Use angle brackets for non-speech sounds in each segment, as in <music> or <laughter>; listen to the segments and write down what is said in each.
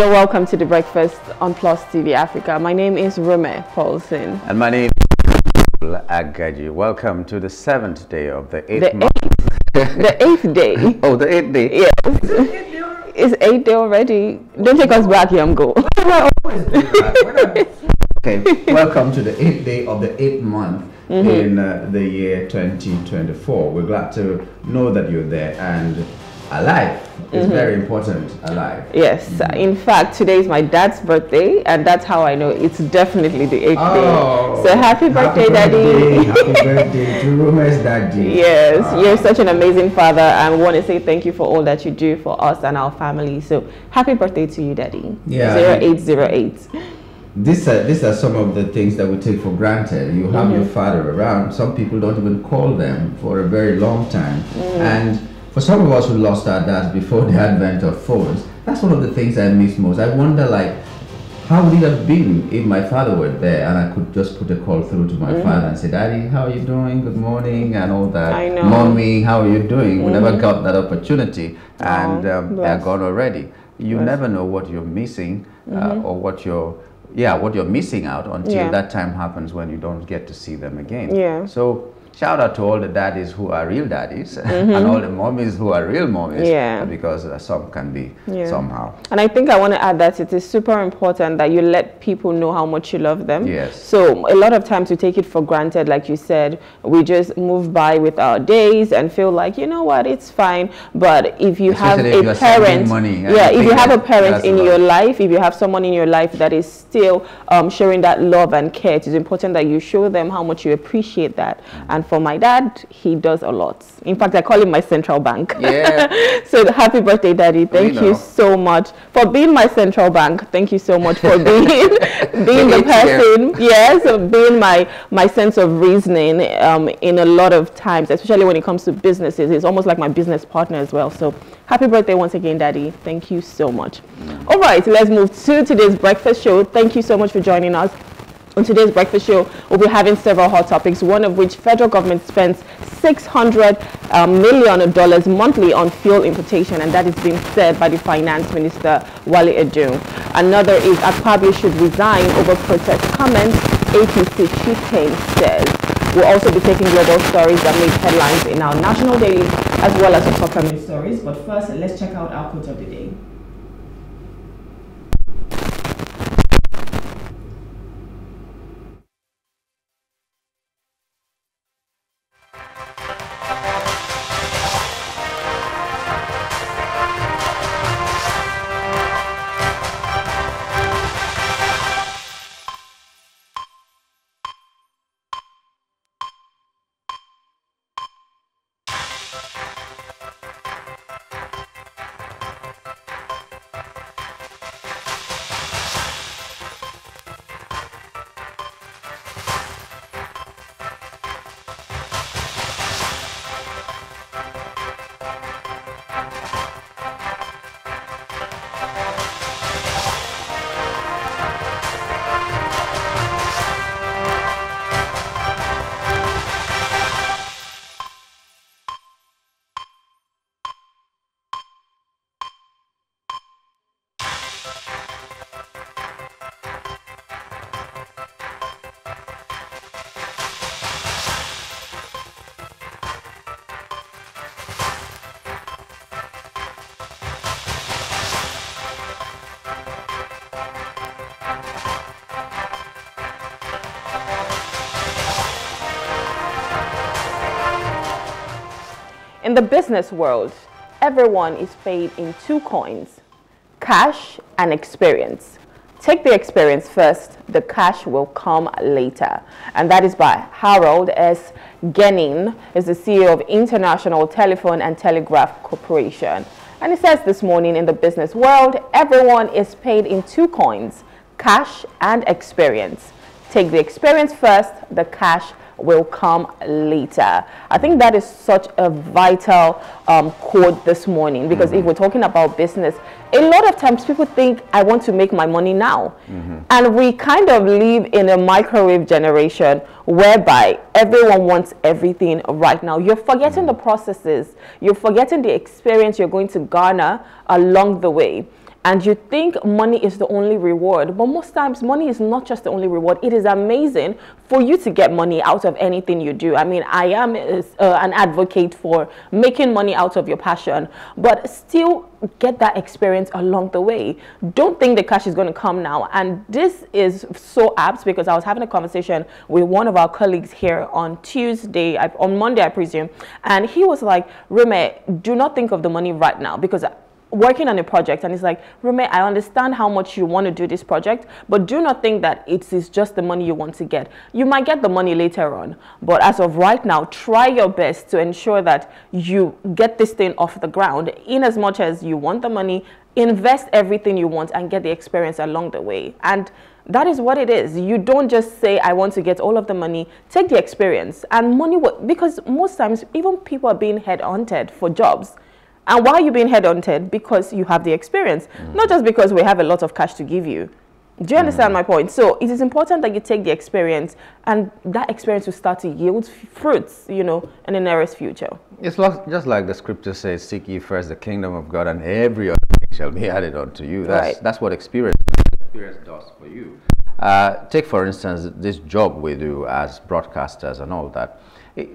You're welcome to the breakfast on Plus TV Africa. My name is Rome Paulson. And my name is Agaji. Welcome to the seventh day of the eighth The month. eighth, the eighth day. <laughs> Oh, the eighth day. Yes. It's eight day already. Don't take us back, young <laughs> go. <laughs> Okay, welcome to the eighth day of the eighth month in uh, the year 2024. We're glad to know that you're there and alive. It's mm-hmm. very important, alive. Yes. Mm-hmm. In fact, today is my dad's birthday, and that's how I know it's definitely the eighth Oh, day. So happy birthday, birthday, daddy. Happy <laughs> birthday to Rumer's daddy. Yes, Ah. you're such an amazing father, and we want to say thank you for all that you do for us and our family. So, happy birthday to you, Daddy. Yeah. Zero eight zero eight. These are, these are some of the things that we take for granted. You have mm-hmm. your father around. Some people don't even call them for a very long time. Mm. And for some of us who lost our dads before the advent of phones, that's one of the things I miss most. I wonder, like, how would it have been if my father were there and I could just put a call through to my father and say, Daddy, how are you doing? Good morning, and all that. I know. Mommy, how are you doing? We never got that opportunity, and um, they're gone already. You never know what you're missing uh, or what you're yeah what you're missing out until Yeah. that time happens when you don't get to see them again Yeah. so shout out to all the daddies who are real daddies <laughs> and all the mommies who are real mommies Yeah. because uh, some can be Yeah. somehow And I think I want to add that it is super important that you let people know how much you love them. Yes. So a lot of times we take it for granted, like you said, we just move by with our days and feel like, you know what, it's fine. But if you have Especially if a parent, money, yeah, if you have a parent in your life, if you have someone in your life that is still um, showing that love and care, it is important that you show them how much you appreciate that. And for my dad, he does a lot. In fact, I call him my central bank. Yeah. <laughs> so happy birthday, daddy. Thank you so much for being my central bank. Thank you so much for being <laughs> <laughs> being the person. Yes, being my my sense of reasoning um, in a lot of times, especially when it comes to businesses. It's almost like my business partner as well. So happy birthday once again, daddy. Thank you so much. All right, let's move to today's breakfast show. Thank you so much for joining us. On today's breakfast show, we'll be having several hot topics, one of which federal government spends 600 uh, million dollars monthly on fuel importation, and that is being said by the finance minister, Wale Edun. Another is Akpabio should resign over protest comments, APC chieftain says. We'll also be taking global stories that made headlines in our national daily, as well as some upcoming stories. But first, let's check out our quote of the day. In the business world, everyone is paid in two coins cash and experience. Take the experience first, the cash will come later. And that is by Harold S. Geneen, is the CEO of International Telephone and Telegraph Corporation. And he says this morning in the business world, everyone is paid in two coins, cash and experience. Take the experience first, the cash will come later. I think that is such a vital um, quote this morning because if mm-hmm. we're talking about business, a lot of times people think, I want to make my money now. Mm-hmm. And we kind of live in a microwave generation whereby everyone wants everything right now. You're forgetting mm-hmm. the processes, you're forgetting the experience you're going to garner along the way. And you think money is the only reward. But most times, money is not just the only reward. It is amazing for you to get money out of anything you do. I mean, I am uh, an advocate for making money out of your passion, but still get that experience along the way. Don't think the cash is going to come now. And this is so apt because I was having a conversation with one of our colleagues here on Tuesday, on Monday, I presume, and he was like, Reme, do not think of the money right now because working on a project and it's like, Rumi, I understand how much you want to do this project, but do not think that it is just the money you want to get. You might get the money later on, but as of right now, try your best to ensure that you get this thing off the ground in as much as you want the money, invest everything you want and get the experience along the way. And that is what it is. You don't just say, I want to get all of the money. Take the experience. And money, because most times, even people are being headhunted for jobs and why are you being headhunted? Because you have the experience, mm. not just because we have a lot of cash to give you. Do you understand mm. my point? So it is important that you take the experience, and that experience will start to yield fruits, you know, in the nearest future. It's just like the scripture says: "Seek ye first the kingdom of God, and every other thing shall be added unto you." That's right. that's what experience experience does for you. Uh, take for instance this job we do as broadcasters and all that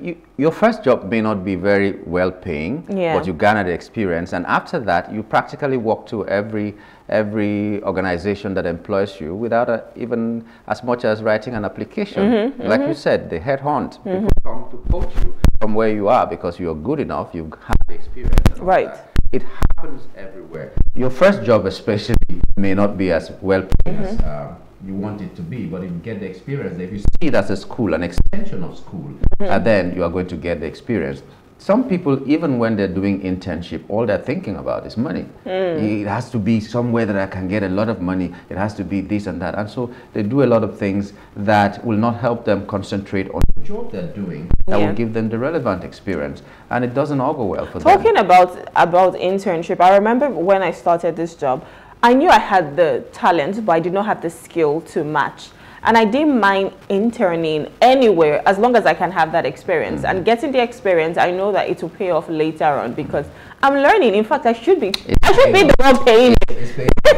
you, your first job may not be very well paying, yeah. but you garner the experience, and after that, you practically walk to every every organization that employs you without a, even as much as writing an application. Mm -hmm, like mm -hmm. you mm-hmm. said, they headhunt. Mm -hmm. People come to poach you from where you are because you're good enough, you have the experience. Right. It happens everywhere. Your first job, especially, may not be as well paying as. Mm-hmm. You want it to be, but if you get the experience, if you see it as a school, an extension of school, mm -hmm. and then you are going to get the experience. Some people, even when they're doing internship, all they're thinking about is money. Mm. It has to be somewhere that I can get a lot of money. It has to be this and that. And so they do a lot of things that will not help them concentrate on the job they're doing that yeah. will give them the relevant experience. And it doesn't all go well for Talking them. Talking about, about internship, I remember when I started this job, I knew I had the talent, but I did not have the skill to match. And I didn't mind interning anywhere as long as I can have that experience. Mm -hmm. And getting the experience, I know that it will pay off later on because I'm learning. In fact, I should be. It's I should be the one paying.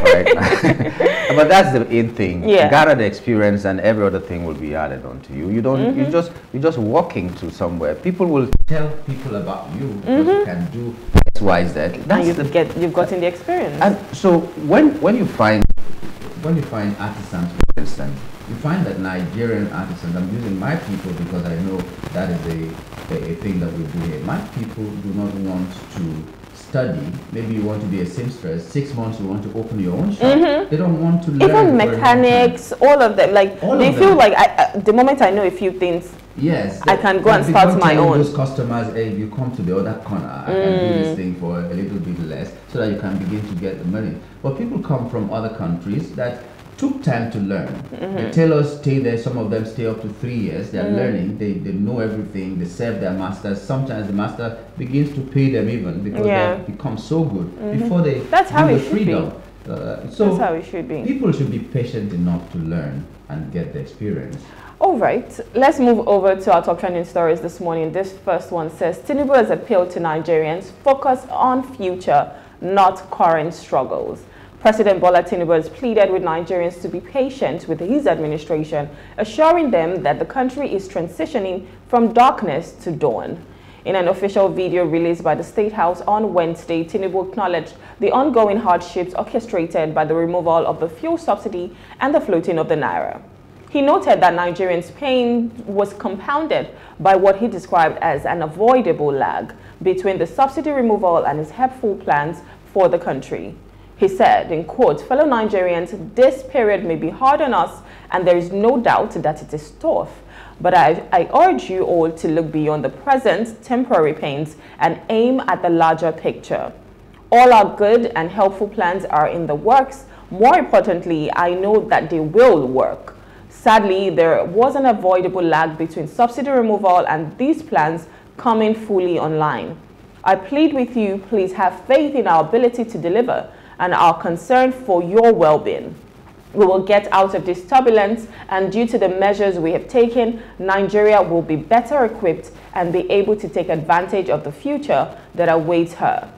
Right? <laughs> but that's the in thing. Yeah. Gather the experience, and every other thing will be added onto you. You don't. Mm -hmm. You just. You're just walking to somewhere. People will tell people about you because mm -hmm. you can do why is that? That's and you've, the, get, you've gotten the experience. And so when, when you find when you find artisans, for instance, you find that Nigerian artisans, I'm using my people because I know that is a, a, a thing that we do here. My people do not want to study. Maybe you want to be a seamstress. Six months you want to open your own shop. Mm -hmm. They don't want to learn. Even mechanics, all of them. Like all they feel them. like I, the moment I know a few things, Yes. I can go and start my own. Those customers, hey, you come to the other corner, I can do this mm. thing for a little bit less so that you can begin to get the money. But people come from other countries that took time to learn. Mm-hmm. They tell us stay there, some of them stay up to three years. They're mm-hmm. learning, they, they know everything, they serve their masters. Sometimes the master begins to pay them even because yeah. they become so good mm-hmm. before they That's how it freedom. Uh, so That's how it should be. People should be patient enough to learn and get the experience. All right, let's move over to our top trending stories this morning. This first one says Tinubu has appealed to Nigerians, focus on future, not current struggles. President Bola Tinubu has pleaded with Nigerians to be patient with his administration, assuring them that the country is transitioning from darkness to dawn. In an official video released by the State House on Wednesday, Tinubu acknowledged the ongoing hardships orchestrated by the removal of the fuel subsidy and the floating of the Naira. He noted that Nigerians' pain was compounded by what he described as an avoidable lag between the subsidy removal and his helpful plans for the country. He said, in quote, fellow Nigerians, this period may be hard on us and there is no doubt that it is tough. But I, I urge you all to look beyond the present temporary pains and aim at the larger picture. All our good and helpful plans are in the works. More importantly, I know that they will work. Sadly, there was an avoidable lag between subsidy removal and these plans coming fully online. I plead with you, please have faith in our ability to deliver and our concern for your well-being. We will get out of this turbulence and due to the measures we have taken, Nigeria will be better equipped and be able to take advantage of the future that awaits her.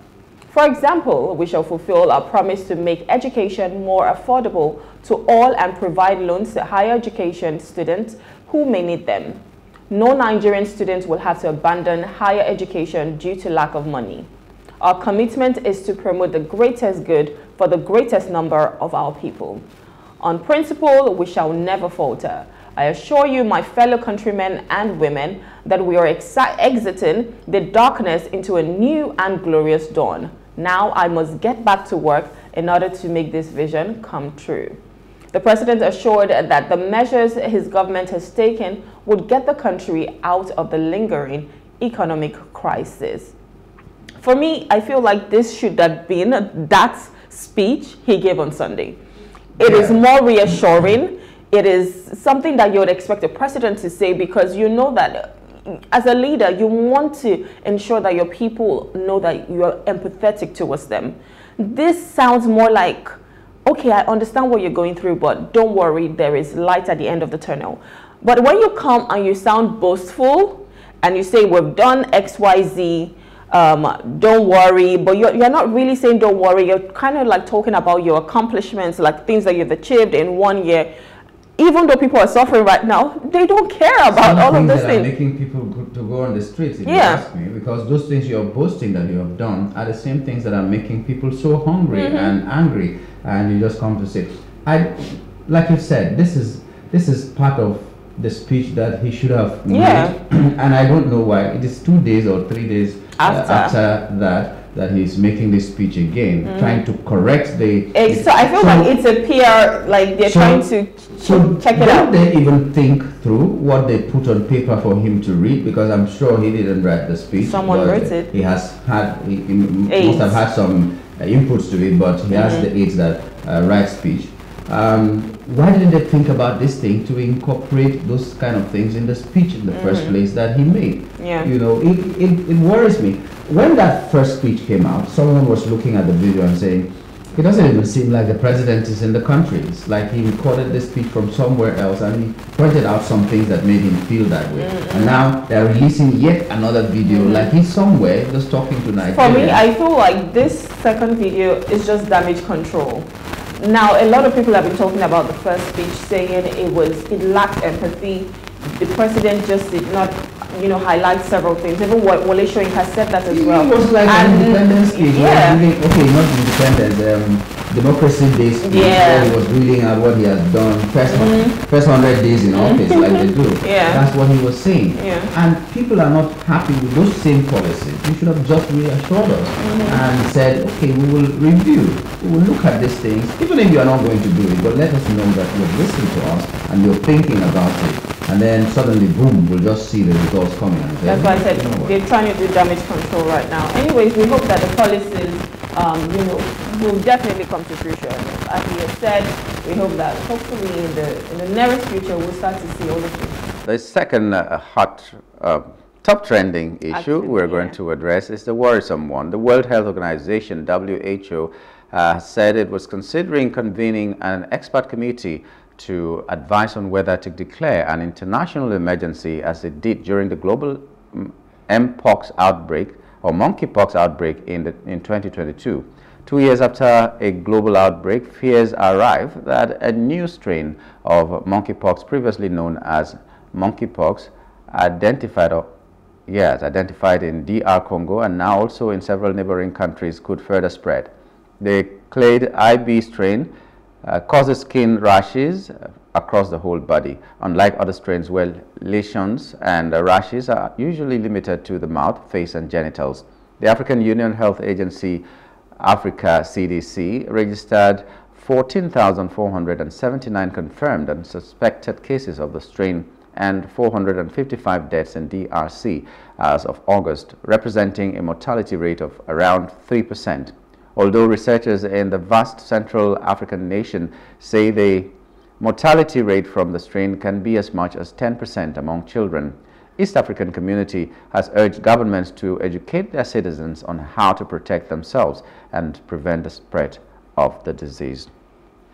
For example, we shall fulfill our promise to make education more affordable to all and provide loans to higher education students who may need them. No Nigerian student will have to abandon higher education due to lack of money. Our commitment is to promote the greatest good for the greatest number of our people. On principle, we shall never falter. I assure you, my fellow countrymen and women, that we are exiting the darkness into a new and glorious dawn. Now I must get back to work in order to make this vision come true. The president assured that the measures his government has taken would get the country out of the lingering economic crisis. For me, I feel like this should have been that speech he gave on Sunday. It yeah. is more reassuring. It is something that you would expect a president to say because you know that uh, as a leader, you want to ensure that your people know that you are empathetic towards them. This sounds more like, okay, I understand what you're going through, but don't worry, there is light at the end of the tunnel. But when you come and you sound boastful and you say, we've done X, Y, Z, um, don't worry, but you're, you're not really saying don't worry. You're kind of like talking about your accomplishments, like things that you've achieved in one year. Even though people are suffering right now, they don't care about all of those things. making people to go on the streets, if yeah. you ask me, because those things you're boasting that you have done are the same things that are making people so hungry mm -hmm. and angry, and you just come to say, I, like you said, this is this is part of the speech that he should have made, yeah. <clears throat> and I don't know why. It is two days or three days after, uh, after that that he's making this speech again, mm. trying to correct the. so I feel so like it's a PR, like they're so, trying to so check it out. They even think through what they put on paper for him to read? Because I'm sure he didn't write the speech. Someone wrote it. He has had, he, he must have had some uh, inputs to it, but he has mm-hmm. the aides that uh, write speech. Um, why didn't they think about this thing to incorporate those kind of things in the speech in the mm first place that he made? Yeah. You know, it, it, it worries me. When that first speech came out, someone was looking at the video and saying, it doesn't even seem like the president is in the country. It's like he recorded this speech from somewhere else and he pointed out some things that made him feel that way. Mm -hmm. And now they're releasing yet another video mm -hmm. like he's somewhere just talking to Nigeria. For me, I feel like this second video is just damage control. Now, a lot of people have been talking about the first speech, saying it was it lacked empathy. The president just did not, you know, highlight several things. Even Soyinka has said that as well. It was like and, independence. Yeah. okay, not independence. Um, democracy speech yeah. he was reading out what he has done first mm -hmm. first hundred days in office like they do. Yeah. That's what he was saying. Yeah. And people are not happy with those same policies. You should have just reassured us mm -hmm. and said, okay, we will review, we will look at these things, even if you are not going to do it, but let us know that you've listened to us and you're thinking about it. And then suddenly, boom, we'll just see the results coming. That's why I said you know they're trying to do damage control right now. Anyways, we hope that the policies um, you know, will definitely come to fruition. As we have said, we hope that hopefully in the, in the nearest future we'll start to see all of this. The second uh, hot, uh, top trending issue Actually, we're going yeah. to address is the worrisome one. The World Health Organization, WHO, uh, said it was considering convening an expert committee to advise on whether to declare an international emergency as it did during the global mm, Mpox outbreak or monkeypox outbreak in, the, in 2022. Two years after a global outbreak, fears arrive that a new strain of monkeypox, previously known as monkeypox, identified, yes, identified in DR Congo and now also in several neighboring countries, could further spread. The clade IB strain uh, causes skin rashes, across the whole body, unlike other strains where lesions and rashes are usually limited to the mouth, face, and genitals. The African Union Health Agency, Africa CDC, registered 14,479 confirmed and suspected cases of the strain and 455 deaths in DRC as of August, representing a mortality rate of around 3%. Although researchers in the vast Central African nation say they Mortality rate from the strain can be as much as 10% among children. East African community has urged governments to educate their citizens on how to protect themselves and prevent the spread of the disease.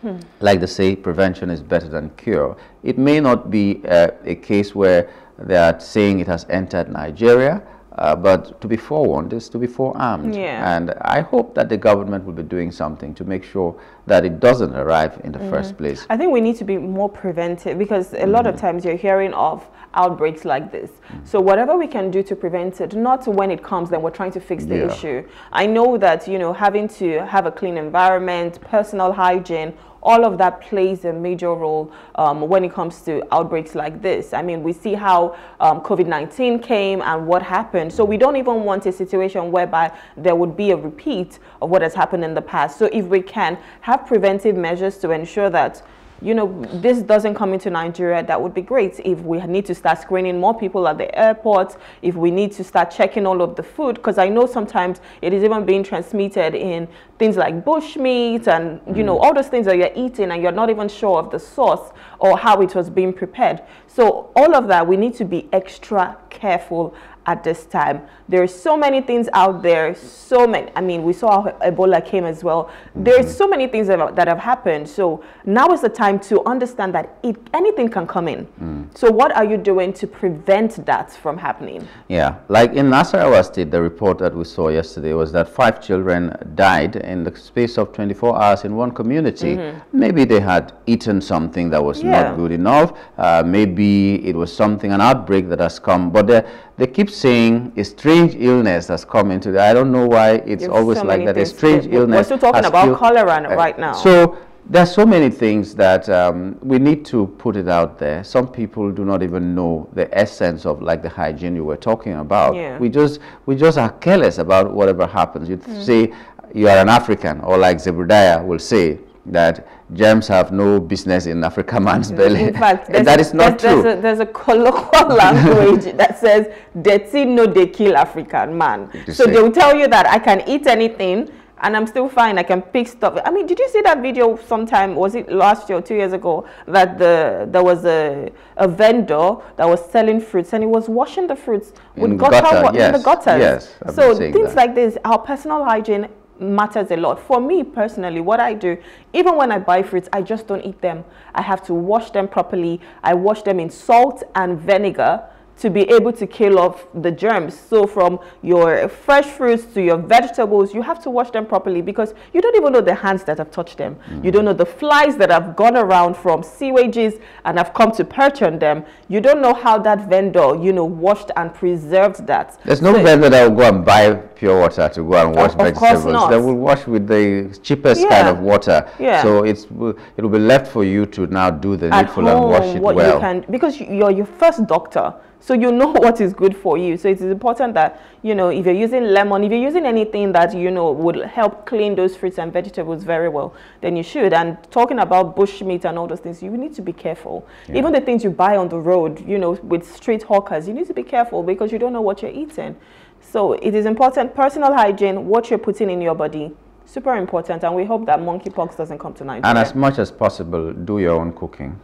Hmm. Like they say, prevention is better than cure. It may not be uh, a case where they are saying it has entered Nigeria, uh, but to be forewarned is to be forearmed. Yeah. And I hope that the government will be doing something to make sure that it doesn't arrive in the mm. first place. I think we need to be more preventive because a lot of mm. times you're hearing of outbreaks like this. Mm. So whatever we can do to prevent it, not when it comes, then we're trying to fix the yeah. issue. I know that, you know, having to have a clean environment, personal hygiene, all of that plays a major role um, when it comes to outbreaks like this. I mean, we see how um, COVID-19 came and what happened. So we don't even want a situation whereby there would be a repeat of what has happened in the past. So if we can have preventive measures to ensure that you know, this doesn't come into Nigeria, that would be great. If we need to start screening more people at the airport, if we need to start checking all of the food, because I know sometimes it is even being transmitted in things like bushmeat and, you know, mm. all those things that you're eating and you're not even sure of the source or how it was being prepared. So all of that, we need to be extra careful at this time. There are so many things out there, so many. I mean, we saw how Ebola came as well. There's so many things that, that have happened. So now is the time to understand that it, anything can come in. Mm. So what are you doing to prevent that from happening? Yeah, like in Nasarawa State, the report that we saw yesterday was that five children died in the space of 24 hours in one community. Mm-hmm. Maybe they had eaten something that was yeah. not good enough. Uh, maybe it was something, an outbreak that has come. But they keep saying a strange illness has come into the, I don't know why it's There's always so like that. A strange illness. We're still talking about killed, cholera uh, right now. So there's so many things that um, we need to put it out there. Some people do not even know the essence of like the hygiene you were talking about. Yeah. We just we just are careless about whatever happens. You mm. say you are an African, or like Zebediah will say, that germs have no business in Africa <laughs> man's belly. In fact, <laughs> that is not there's, true. There's a, there's a colloquial <laughs> language that says, dirty no they kill African man. So say. they will tell you that I can eat anything and I'm still fine. I can pick stuff. I mean, did you see that video sometime, was it last year or two years ago, that the there was a, a vendor that was selling fruits and he was washing the fruits with in gutter, gutter yes, in the gutters. Yes, I've so things that. like this, our personal hygiene matters a lot. For me personally, what I do, even when I buy fruits, I just don't eat them. I have to wash them properly. I wash them in salt and vinegar to be able to kill off the germs. So from your fresh fruits to your vegetables, you have to wash them properly because you don't even know the hands that have touched them. Mm. You don't know the flies that have gone around from sewages and have come to perch on them. You don't know how that vendor, you know, washed and preserved that. There's no so vendor that will go and buy pure water to go and wash of, vegetables. They will wash with the cheapest yeah. kind of water. Yeah. So it's it will be left for you to now do the At needful home, and wash it what well. You can, because you're your first doctor so you know <laughs> what is good for you. So it is important that, you know, if you're using lemon, if you're using anything that, you know, would help clean those fruits and vegetables very well, then you should. And talking about bush meat and all those things, you need to be careful. Yeah. Even the things you buy on the road, you know, with street hawkers, you need to be careful because you don't know what you're eating. So it is important, personal hygiene, what you're putting in your body, super important. And we hope that monkeypox doesn't come to Nigeria. And as much as possible, do your own cooking.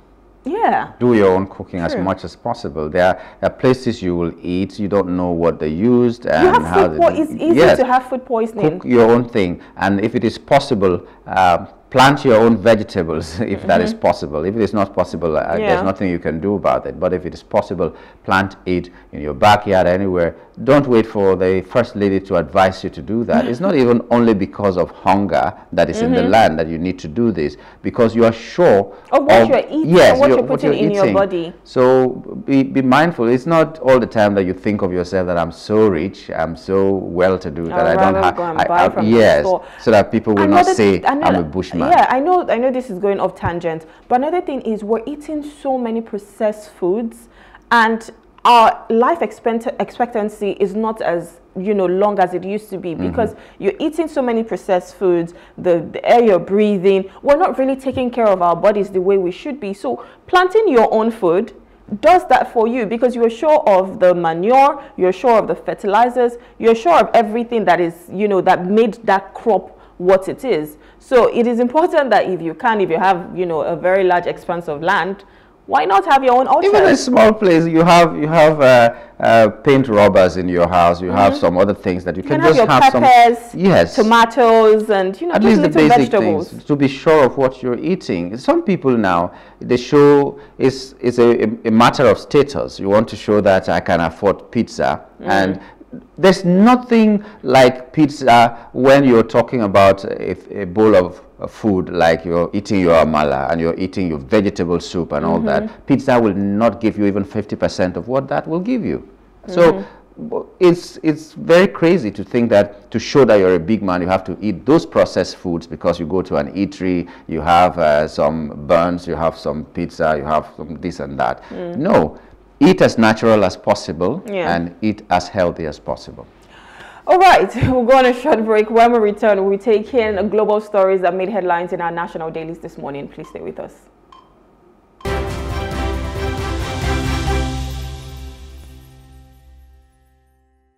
Yeah. Do your own cooking True. as much as possible. There are, there are, places you will eat, you don't know what they used and you have how food they, It's easy yes, to have food poisoning. Cook your own thing. And if it is possible, uh, plant your own vegetables <laughs> if mm -hmm. that is possible. If it is not possible, uh, yeah. there's nothing you can do about it. But if it is possible, plant it in your backyard, anywhere. Don't wait for the first lady to advise you to do that. it's not <laughs> even only because of hunger that is mm -hmm. in the mm-hmm. land that you need to do this, because you are sure of what of, you're eating, yes, what you're putting what you're in eating. your body. So be, be mindful. It's not all the time that you think of yourself that I'm so rich, I'm so well to do that I don't have. I, I, yes, so that people will another, not say I'm a bushman. Yeah, I know. I know this is going off tangent, but another thing is we're eating so many processed foods, and our life expectancy is not as you know long as it used to be mm-hmm. because mm -hmm. you're eating so many processed foods the, the, air you're breathing we're not really taking care of our bodies the way we should be so planting your own food does that for you because you're sure of the manure you're sure of the fertilizers you're sure of everything that is you know that made that crop what it is. So it is important that if you can, if you have, you know, a very large expanse of land, why not have your own orchard? Even a small place, you have you have uh, uh, paint rubbers in your house. You mm -hmm. have mm-hmm. some other things that you, you can, can just have, have peppers, some. Yes, tomatoes, and you know, at least the basic vegetables. things to be sure of what you're eating. Some people now they show is is a, a, matter of status. You want to show that I can afford pizza, mm -hmm. and there's nothing like pizza when you're talking about a, a bowl of food like you're eating your amala and you're eating your vegetable soup and mm -hmm. all that. Mm-hmm. Pizza will not give you even 50% of what that will give you. Mm -hmm. So mm-hmm. it's it's very crazy to think that to show that you're a big man you have to eat those processed foods because you go to an eatery you have uh, some buns you have some pizza you have some this and that mm. no eat as natural as possible yeah. and eat as healthy as possible. All right, <laughs> we'll go on a short break. When we return, we'll take in global stories that made headlines in our national dailies this morning. Please stay with us.